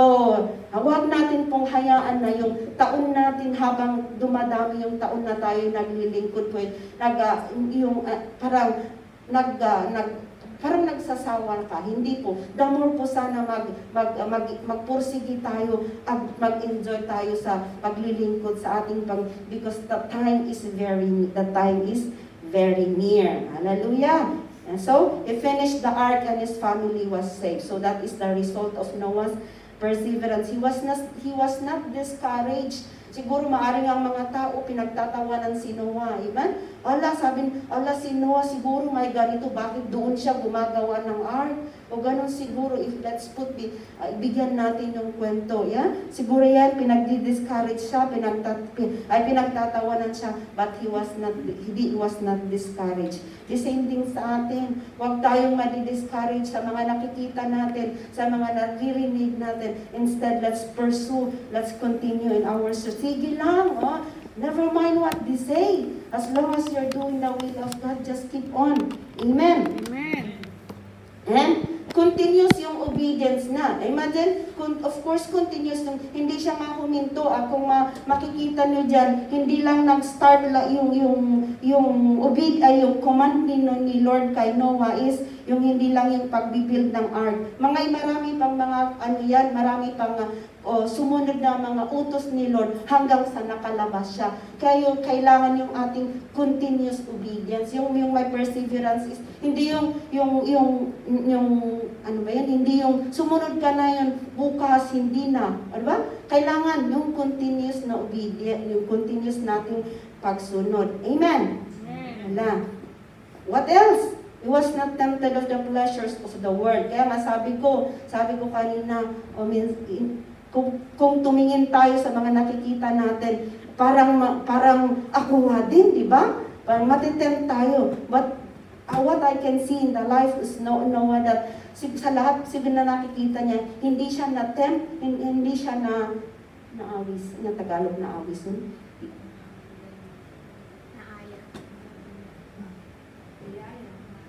Speaker 1: huwag natin pong hayaan na yung taon natin habang dumadami yung taon na tayo naglilingkod po, nag, uh, yung uh, parang nag, uh, nag parang nagsasawa ka. Hindi po. The more po sana mag, mag, mag, magpursige tayo at mag-enjoy tayo sa paglilingkod sa ating pag because the time is very the time is very near. Hallelujah. And so, he finished the ark and his family was saved. So that is the result of Noah's perseverance. He was not, he was not discouraged Siguro maaring ang mga tao pinagtatawanan si Noah. Amen? Ala, sabi, ala si Noah siguro may ganito, bakit doon siya gumagawa ng ark? O ganun siguro, if let's put, bi- uh, bigyan natin yung kwento, yeah? Siguro yan, pinagdi-discourage siya, pinagtat, pin, ay pinagtatawanan siya, but he was not, he was not discouraged. The same thing sa atin. Huwag tayong madi-discourage sa mga nakikita natin, sa mga naririnig natin. Instead, let's pursue, let's continue in our Sige lang, oh. Never mind what they say. As long as you're doing the will of God, just keep on. Amen.
Speaker 2: Amen.
Speaker 1: And continuous yung obedience na. Imagine, of course, continuous yung, hindi siya mahuminto. Ah, kung ma- makikita nyo dyan, hindi lang nag-start la yung, yung, yung, obed, ay, yung command ni, ni Lord kay Noah is yung hindi lang yung pagbibuild ng ark. Mga marami pang mga, ano yan, marami pang ah, o sumunod na mga utos ni Lord hanggang sa nakalabas siya. Kaya yung kailangan yung ating continuous obedience. Yung yung may perseverance is hindi yung yung yung yung ano ba yan? Hindi yung sumunod ka na yun bukas hindi na. Ano ba? Kailangan yung continuous na obedience, yung continuous nating pagsunod. Amen.
Speaker 2: Amen.
Speaker 1: Wala. What else? He was not tempted of the pleasures of the world. Kaya nga sabi ko, sabi ko kanina, o means, in- kung, kung tumingin tayo sa mga nakikita natin, parang parang ako nga din, di ba? Parang matitempt tayo. But uh, what I can see in the life is no, Noah that sa lahat siguro na nakikita niya, hindi siya na-tempt, hin- hindi siya na naawis, na Tagalog na awis. Hmm?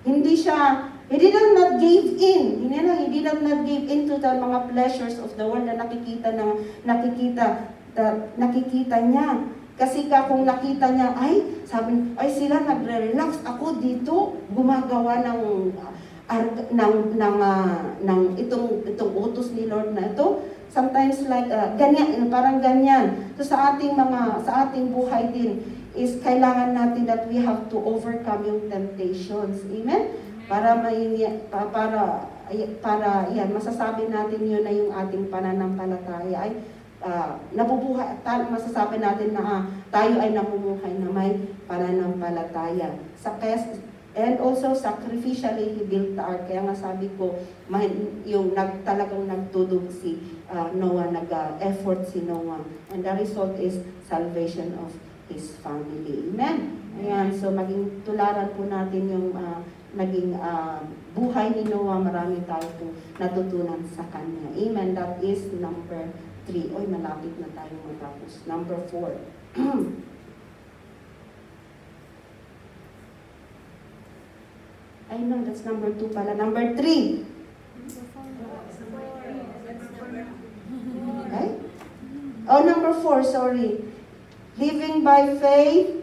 Speaker 1: Hindi siya, he did not give in. Hindi na, he did not give in to the mga pleasures of the world na nakikita na nakikita na, nakikita niya. Kasi ka kung nakita niya, ay, sabi, ay sila nagre-relax. Ako dito, gumagawa ng ar- ng ng ah, ng itong itong utos ni Lord na ito. Sometimes like ah, ganyan parang ganyan. So sa ating mga sa ating buhay din is kailangan natin that we have to overcome yung temptations. Amen? Para may pa- para para yan masasabi natin yun na yung ating pananampalataya ay ah, nabubuhay ta- masasabi natin na ah, tayo ay namumuhay na may pananampalataya sa kaya And also, sacrificially, he built the ark. Kaya nga sabi ko, yung nag, talagang nagtulog si ah, Noah, nag-effort si Noah. And the result is salvation of his family. Amen? Ayan, so maging tularan po natin yung ah, naging ah, buhay ni Noah. Marami tayo po natutunan sa kanya. Amen? That is number three. Oy, malapit na tayo matapos. Number four. I know, that's number two pala. Number three. Okay? Oh, number four, sorry. Living by faith.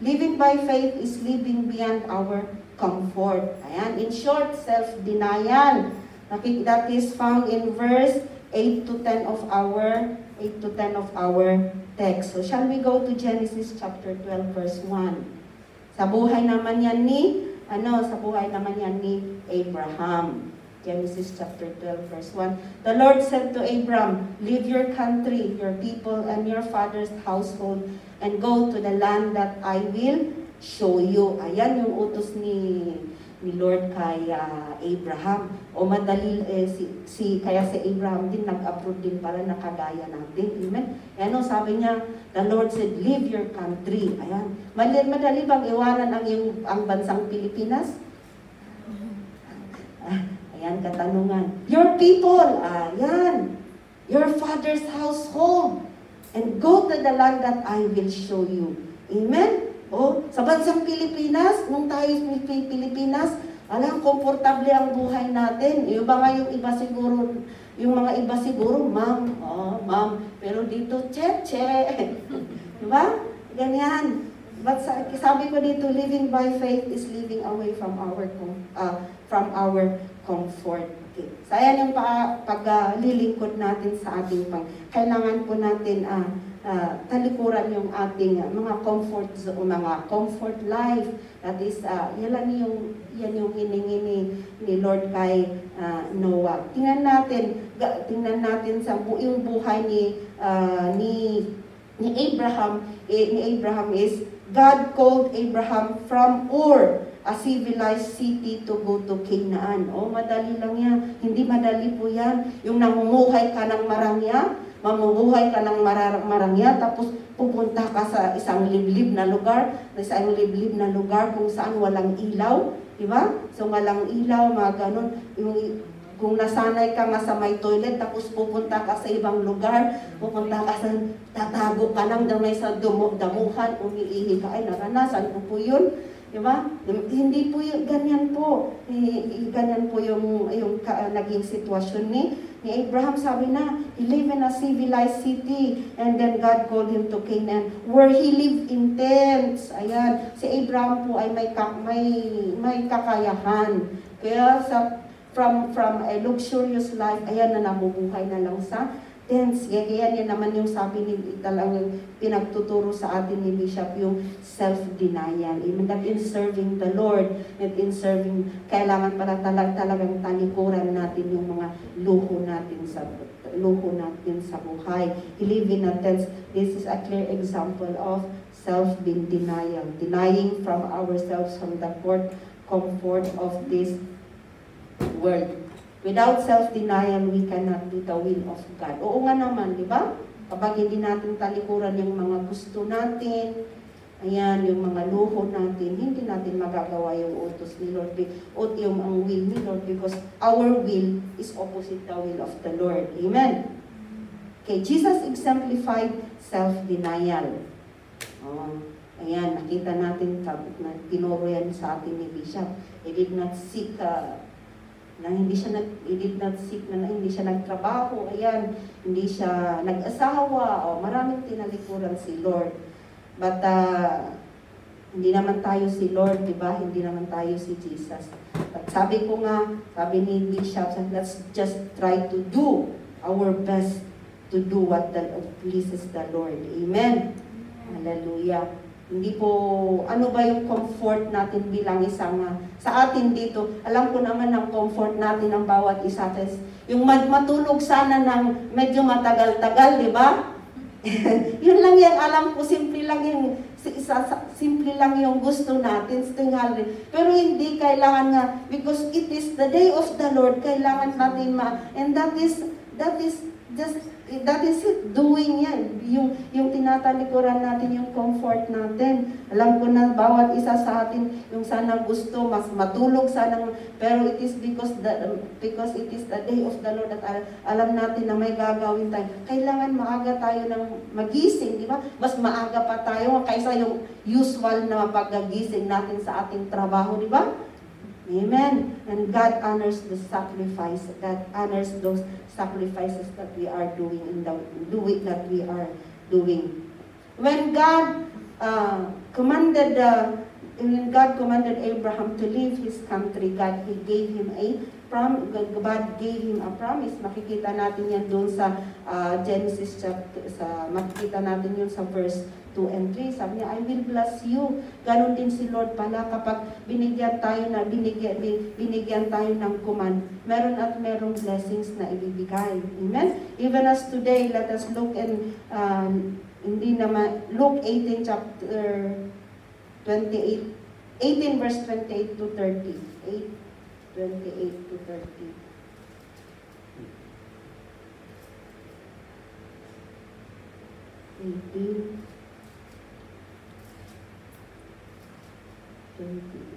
Speaker 1: Living by faith is living beyond our comfort. Ayan. In short, self-denial. That is found in verse 8 to 10 of our 8 to 10 of our text. So shall we go to Genesis chapter 12 verse 1? Sa buhay naman yan ni ano, sa buhay naman yan ni Abraham. Genesis chapter 12 verse 1. The Lord said to Abram, Leave your country, your people, and your father's household, and go to the land that I will show you. Ayan yung utos ni ni Lord kay ah, Abraham. O madali, eh, si, si, kaya si Abraham din nag-approve din pala na kagaya natin. Amen? Ano sabi niya, the Lord said, leave your country. Ayan. Madali, madali bang iwanan ang, yung, ang bansang Pilipinas? Ah, ayan, katanungan. Your people, ayan. Your father's household. And go to the land that I will show you. Amen? O, sa bansang Pilipinas, nung tayo sa Pilipinas, alam, komportable ang buhay natin. Yung ba nga yung iba siguro, yung mga iba siguro, ma'am, oh, ma'am, pero dito, che, che. diba? Ganyan. But sa, sabi ko dito, living by faith is living away from our uh, from our comfort. Okay. So, yung pa, paglilingkod natin sa ating pang. Kailangan po natin ah, ah, talikuran yung ating mga comfort zone, mga comfort life. That is, uh, yan yung, yan yung hiningi ni, ni Lord kay ah, Noah. Tingnan natin, tingnan natin sa buong buhay ni, ah, ni, ni Abraham, eh, ni Abraham is, God called Abraham from Ur, a civilized city to go to Canaan. Oh, madali lang yan. Hindi madali po yan. Yung namumuhay ka ng marangya, mamumuhay ka ng marar- marangya, tapos pupunta ka sa isang liblib na lugar, isang liblib na lugar kung saan walang ilaw, di ba? So walang ilaw, mga ganun. Yung, kung nasanay ka nga sa may toilet, tapos pupunta ka sa ibang lugar, pupunta ka sa, tatago ka lang daw may sa dumo, damuhan, umiihi ka, ay naranasan ko po yun. Di ba? Hindi po yun, ganyan po. Eh, ganyan po yung, yung ka, naging sitwasyon ni, ni Abraham. Sabi na, he lived in a civilized city and then God called him to Canaan where he lived in tents. Ayan, si Abraham po ay may, may, may kakayahan. Kaya sa from from a luxurious life, ayan na nabubuhay na lang sa tents. Kaya yan, naman yung sabi ni talagang pinagtuturo sa atin ni Bishop, yung self-denial. Even that in serving the Lord, and in serving, kailangan pala talag, talagang talikuran natin yung mga luho natin sa luho natin sa buhay. He live in a tents. This is a clear example of self-denial. Denying from ourselves from the court comfort of this world. Without self-denial, we cannot do the will of God. Oo nga naman, di ba? Kapag hindi natin talikuran yung mga gusto natin, ayan, yung mga luho natin, hindi natin magagawa yung utos ni Lord, o yung ang will ni Lord, because our will is opposite the will of the Lord. Amen? Okay, Jesus exemplified self-denial. Oh, ayan, nakita natin, na tinuro yan sa atin ni Bishop. He did not seek uh, na hindi siya nag he did not seek na, na hindi siya nagtrabaho, ayan, hindi siya nag-asawa, o maraming tinalikuran si Lord. But uh, hindi naman tayo si Lord, di ba? Hindi naman tayo si Jesus. At sabi ko nga, sabi ni Bishop, let's just try to do our best to do what the, pleases the Lord. Amen. Hallelujah. Hindi po, ano ba yung comfort natin bilang isang, uh, sa atin dito, alam ko naman ang comfort natin ng bawat isa. Tes, yung matulog sana ng medyo matagal-tagal, di ba? yun lang yung alam ko, simple lang yung, simple lang yung gusto natin, tingali. Pero hindi kailangan nga, because it is the day of the Lord, kailangan natin ma, and that is, that is just that is it, doing yan. Yung, yung tinatalikuran natin, yung comfort natin. Alam ko na bawat isa sa atin, yung sana gusto, mas matulog sana, pero it is because the, because it is the day of the Lord at alam natin na may gagawin tayo. Kailangan maaga tayo ng magising, di ba? Mas maaga pa tayo kaysa yung usual na paggagising natin sa ating trabaho, di ba? Amen. And God honors the sacrifice. God honors those sacrifices that we are doing in the doing that we are doing. When God uh, commanded uh, when God commanded Abraham to leave his country, God he gave him a prom God gave him a promise. Makikita natin yan doon sa uh, Genesis chapter sa makikita natin yun sa verse 2 and 3. Sabi niya, I will bless you. Ganon din si Lord pala kapag binigyan tayo na binigyan, binigyan tayo ng command, meron at merong blessings na ibibigay. Amen? Even as today, let us look in, um, hindi naman, Luke 18 chapter 28, 18 verse 28 to 30. 8, 28 to 30. 18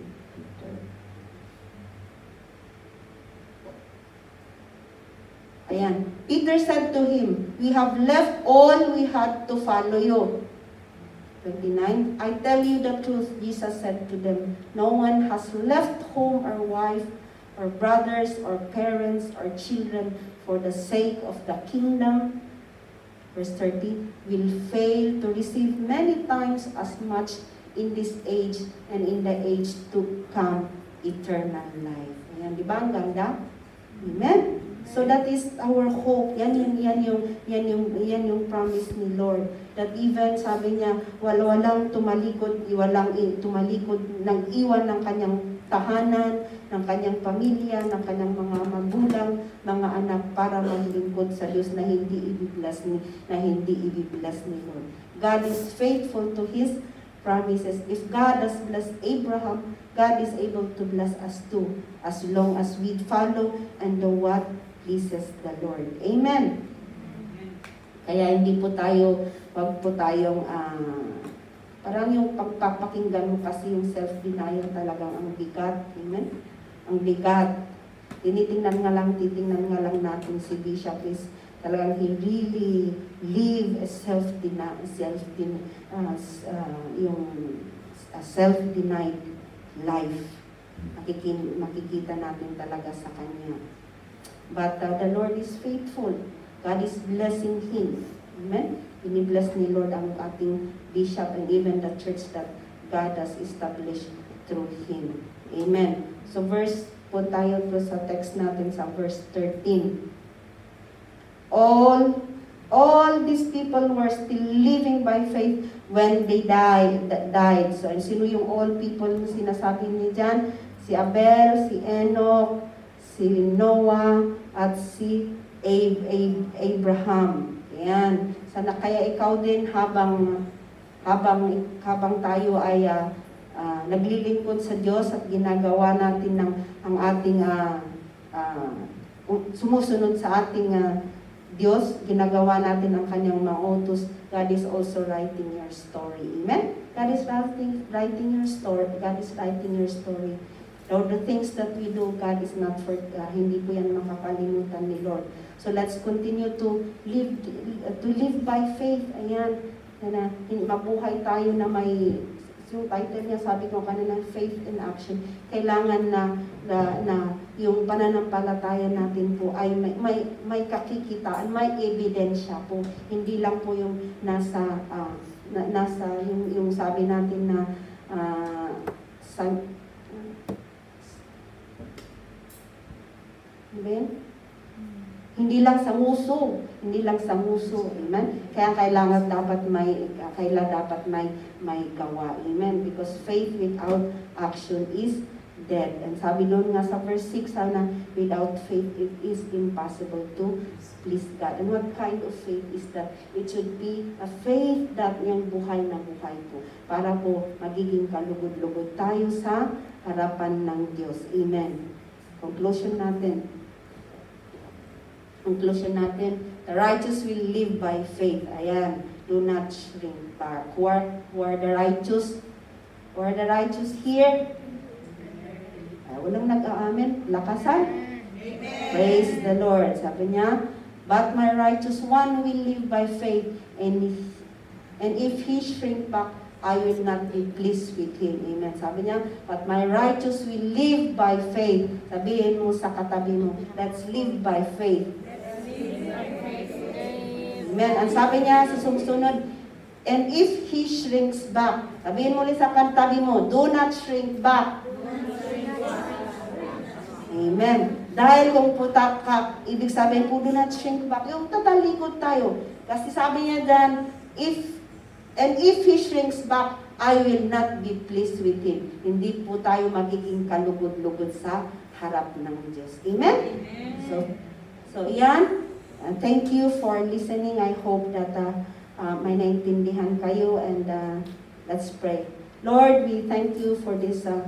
Speaker 1: Ayan. Peter said to him, We have left all we had to follow you. 29. I tell you the truth, Jesus said to them, No one has left home or wife or brothers or parents or children for the sake of the kingdom. Verse 30, will fail to receive many times as much in this age and in the age to come eternal life. Ayan, di ba? Ang ganda? Amen? So that is our hope. Yan yung yan yung yan yung yan yung promise ni Lord. That even sabi niya, wala walang tumalikod, walang tumalikod nang iwan ng kanyang tahanan, ng kanyang pamilya, ng kanyang mga magulang, mga anak para maglingkod sa Diyos na hindi ibiblas ni na hindi ibiblas ni Lord. God is faithful to His promises. If God has blessed Abraham, God is able to bless us too, as long as we follow and do what pleases the Lord. Amen. Kaya hindi po tayo, wag po tayong, ah, parang yung pagpapakinggan mo kasi yung self-denial talagang ang bigat. Amen? Ang bigat. Tinitingnan nga lang, titingnan nga lang natin si Bishop is talagang he really live a self-denial, self uh, yung a self-denied life. Makikin, makikita natin talaga sa kanya. But uh, the Lord is faithful. God is blessing him. Amen? Binibless ni Lord ang ating bishop and even the church that God has established through him. Amen. So verse, po tayo po sa text natin sa verse 13. All all these people were still living by faith when they died. died. So, sino yung all people na sinasabi niya dyan? Si Abel, si Enoch, si Noah, at si Ab- Ab- Abraham. Ayan. Sana kaya ikaw din habang habang habang tayo ay uh, uh, naglilingkod sa Diyos at ginagawa natin ng ang ating uh, uh, sumusunod sa ating uh, Diyos, ginagawa natin ang kanyang mga utos, God is also writing your story. Amen? God is writing, writing your story. God is writing your story. Lord, the things that we do, God is not for, uh, hindi po yan makakalimutan ni Lord. So let's continue to live to live by faith. Ayan, na, mabuhay tayo na may yung title niya, sabi ko kanina, faith in action. Kailangan na, na, na yung pananampalataya natin po ay may, may, may kakikitaan, may ebidensya po. Hindi lang po yung nasa, uh, na, nasa yung, yung sabi natin na uh, sa, Amen? Hindi lang sa nguso, hindi lang sa nguso, amen? Kaya kailangan dapat may kailangan dapat may may gawa, amen? Because faith without action is dead. And sabi noon nga sa verse 6, sana without faith it is impossible to please God. And what kind of faith is that? It should be a faith that yung buhay na buhay po. Para po magiging kalugod-lugod tayo sa harapan ng Diyos. Amen. Conclusion natin conclusion natin, the righteous will live by faith. Ayan, do not shrink back. Who are, who are the righteous? Who are the righteous here? Ay, walang nag-aamin. Lakasan? Amen. Praise the Lord. Sabi niya, But my righteous one will live by faith, and if, and if he shrink back, I will not be pleased with him. Amen. Sabi niya, but my righteous will live by faith. Sabihin mo sa katabi mo, let's live by faith. Amen. Ang sabi niya sa sumusunod, and if he shrinks back, sabihin mo ulit sa kantabi mo, do not shrink back. Amen. Dahil kung putak ka, ibig sabihin po, do not shrink back. Yung tatalikod tayo. Kasi sabi niya dyan, if, and if he shrinks back, I will not be pleased with him. Hindi po tayo magiging kalugod-lugod sa harap ng Diyos. Amen? Amen. So, so yan. Uh, thank you for listening. I hope that uh, uh, may naintindihan kayo and uh, let's pray. Lord, we thank you for this uh,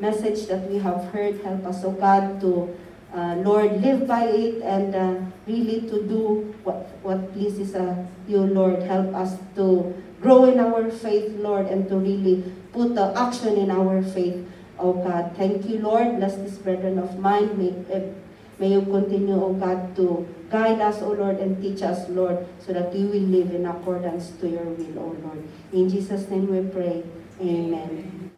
Speaker 1: message that we have heard. Help us, O God, to, uh, Lord, live by it and uh, really to do what, what pleases uh, you, Lord. Help us to grow in our faith, Lord, and to really put the action in our faith, O God. Thank you, Lord. Bless this brethren of mine. May, uh, may you continue, O God, to guide us, O Lord, and teach us, Lord, so that we will live in accordance to your will, O Lord. In Jesus' name we pray. Amen.